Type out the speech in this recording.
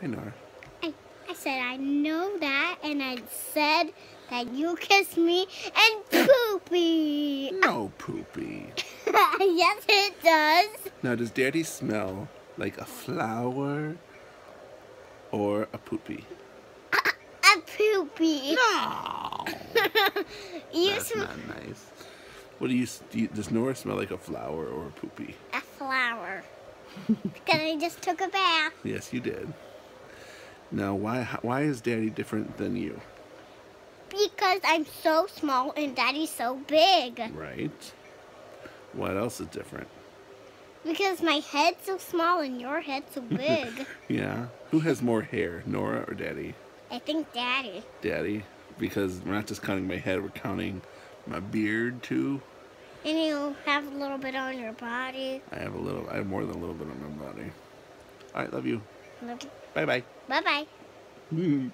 Hi, Nora. I, I said I know that, and I said that you kiss me and poopy. No, Poopy. yes, it does. Now, does Daddy smell like a flower or a poopy? A poopy. No. you That's not nice. What do you, do you, does Nora smell like a flower or a poopy? a flower. because I just took a bath. Yes, you did. Now, why why is Daddy different than you? Because I'm so small and Daddy's so big. Right. What else is different? Because my head's so small and your head's so big. Yeah. Who has more hair, Nora or Daddy? I think Daddy. Daddy. Because we're not just counting my head, we're counting my beard too. And you have a little bit on your body. I have a little. I have more than a little bit on my body. All right, love you. Bye Bye bye. bye. Mm.